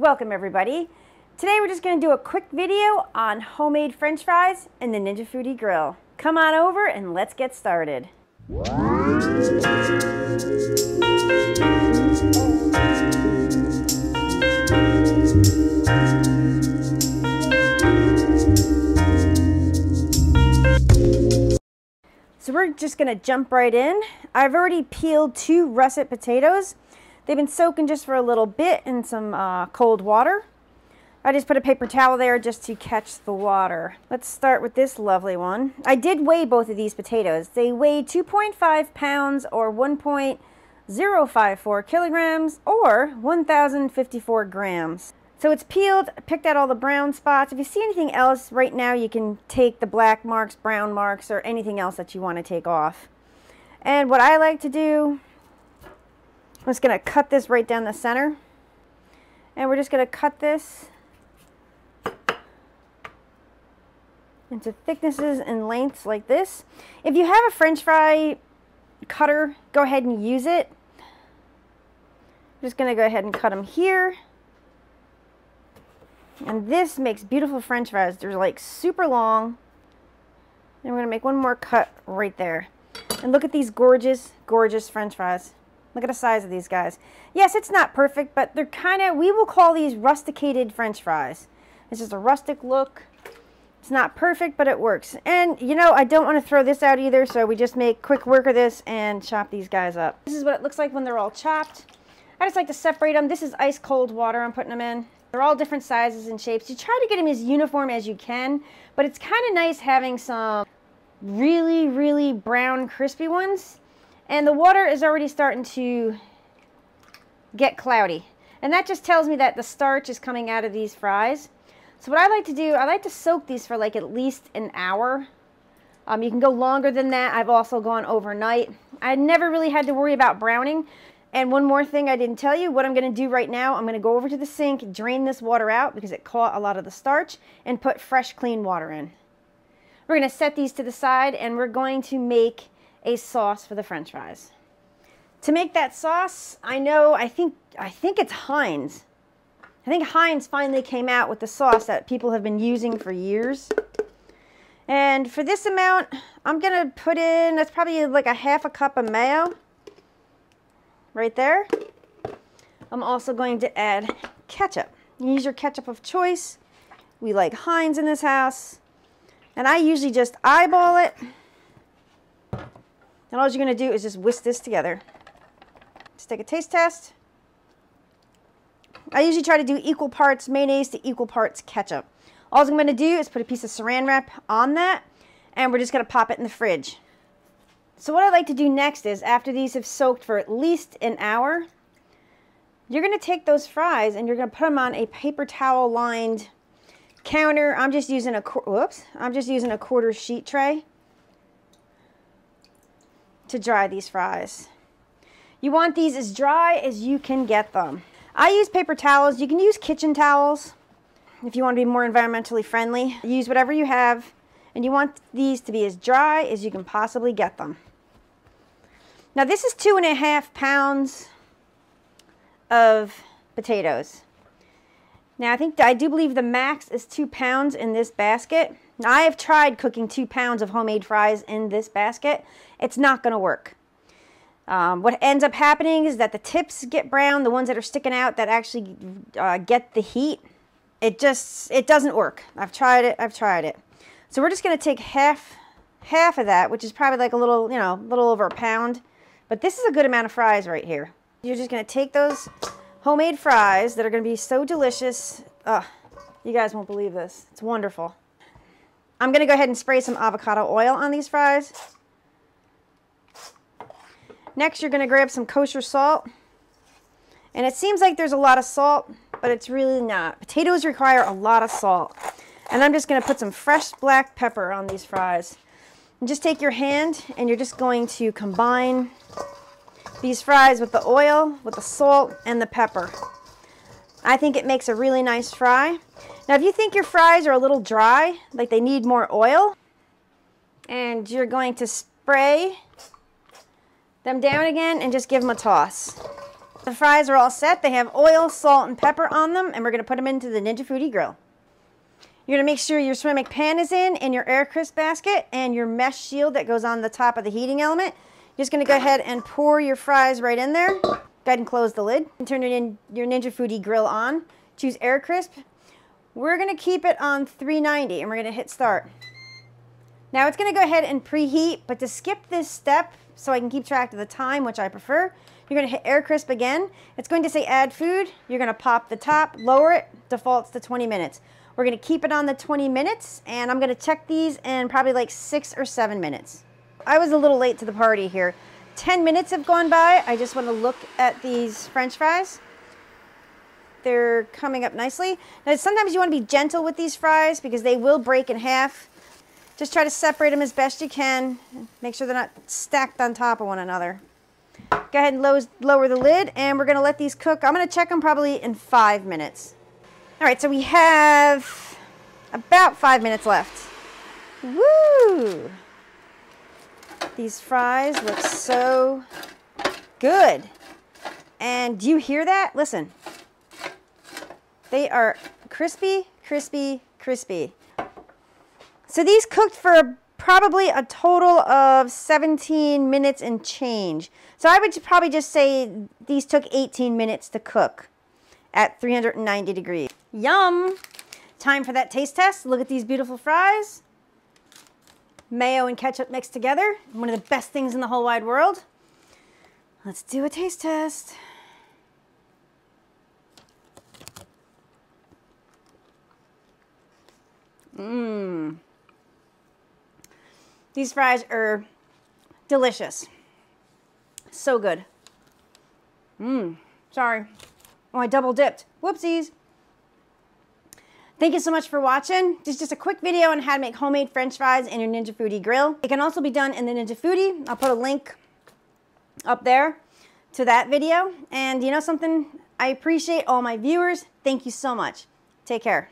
Welcome everybody. Today we're just going to do a quick video on homemade french fries and the Ninja Foodi Grill. Come on over and let's get started. So we're just going to jump right in. I've already peeled two russet potatoes. They've been soaking just for a little bit in some uh, cold water. I just put a paper towel there just to catch the water. Let's start with this lovely one. I did weigh both of these potatoes. They weigh 2.5 pounds or 1.054 kilograms or 1,054 grams. So it's peeled, picked out all the brown spots. If you see anything else right now, you can take the black marks, brown marks, or anything else that you want to take off. And what I like to do, I'm just going to cut this right down the center. And we're just going to cut this into thicknesses and lengths like this. If you have a french fry cutter, go ahead and use it. I'm just going to go ahead and cut them here. And this makes beautiful french fries. They're like super long. And we're going to make one more cut right there. And look at these gorgeous, gorgeous french fries. Look at the size of these guys. Yes, it's not perfect, but they're kind of, we will call these rusticated french fries. It's just a rustic look. It's not perfect, but it works. And, you know, I don't want to throw this out either, so we just make quick work of this and chop these guys up. This is what it looks like when they're all chopped. I just like to separate them. This is ice cold water I'm putting them in. They're all different sizes and shapes. You try to get them as uniform as you can, but it's kind of nice having some really, really brown, crispy ones. And the water is already starting to get cloudy. And that just tells me that the starch is coming out of these fries. So what I like to do, I like to soak these for like at least an hour. Um, you can go longer than that. I've also gone overnight. I never really had to worry about browning. And one more thing I didn't tell you, what I'm going to do right now, I'm going to go over to the sink, drain this water out because it caught a lot of the starch, and put fresh clean water in. We're going to set these to the side and we're going to make a sauce for the french fries. To make that sauce, I know, I think, I think it's Heinz. I think Heinz finally came out with the sauce that people have been using for years. And for this amount, I'm going to put in, that's probably like a half a cup of mayo. Right there. I'm also going to add ketchup. use your ketchup of choice. We like Heinz in this house. And I usually just eyeball it. And all you're going to do is just whisk this together. Let's take a taste test. I usually try to do equal parts mayonnaise to equal parts ketchup. All I'm going to do is put a piece of saran wrap on that and we're just going to pop it in the fridge. So what I like to do next is after these have soaked for at least an hour, you're going to take those fries and you're going to put them on a paper towel lined counter. I'm just using a whoops, I'm just using a quarter sheet tray to dry these fries. You want these as dry as you can get them. I use paper towels. You can use kitchen towels if you want to be more environmentally friendly. Use whatever you have, and you want these to be as dry as you can possibly get them. Now this is two and a half pounds of potatoes. Now I think, I do believe the max is two pounds in this basket. Now I have tried cooking two pounds of homemade fries in this basket. It's not going to work. Um, what ends up happening is that the tips get brown, the ones that are sticking out that actually uh, get the heat. It just, it doesn't work. I've tried it, I've tried it. So we're just going to take half, half of that, which is probably like a little, you know, a little over a pound. But this is a good amount of fries right here. You're just going to take those homemade fries that are going to be so delicious. Ugh, you guys won't believe this. It's wonderful. I'm going to go ahead and spray some avocado oil on these fries. Next, you're going to grab some kosher salt. And it seems like there's a lot of salt, but it's really not. Potatoes require a lot of salt. And I'm just going to put some fresh black pepper on these fries. And just take your hand and you're just going to combine these fries with the oil, with the salt, and the pepper. I think it makes a really nice fry. Now, if you think your fries are a little dry, like they need more oil, and you're going to spray them down again and just give them a toss. The fries are all set. They have oil, salt, and pepper on them, and we're going to put them into the Ninja Foodi grill. You're going to make sure your ceramic pan is in, and your air crisp basket, and your mesh shield that goes on the top of the heating element. You're just to go ahead and pour your fries right in there. Go ahead and close the lid. And turn it in your Ninja Foodi grill on. Choose air crisp. We're to keep it on 390, and we're to hit start. Now it's to go ahead and preheat, but to skip this step, so I can keep track of the time, which I prefer, you're to hit air crisp again. It's going to say add food. You're to pop the top, lower it, defaults to 20 minutes. We're to keep it on the 20 minutes, and I'm to check these in probably like six or seven minutes. I was a little late to the party here. 10 minutes have gone by. I just want to look at these french fries. They're coming up nicely. Now, sometimes you want to be gentle with these fries because they will break in half. Just try to separate them as best you can. Make sure they're not stacked on top of one another. Go ahead and lower the lid and we're gonna let these cook. I'm gonna check them probably in five minutes. All right, so we have about five minutes left. Woo! These fries look so good. And do you hear that? Listen. They are crispy, crispy, crispy. So these cooked for probably a total of 17 minutes and change. So I would probably just say these took 18 minutes to cook at 390 degrees. Yum! Time for that taste test. Look at these beautiful fries. Mayo and ketchup mixed together. One of the best things in the whole wide world. Let's do a taste test. Mmm. These fries are delicious. So good. Mmm, sorry. Oh, I double dipped. Whoopsies. Thank you so much for watching. This is just a quick video on how to make homemade french fries in your Ninja Foodi grill. It can also be done in the Ninja Foodi. I'll put a link up there to that video. And you know something? I appreciate all my viewers. Thank you so much. Take care.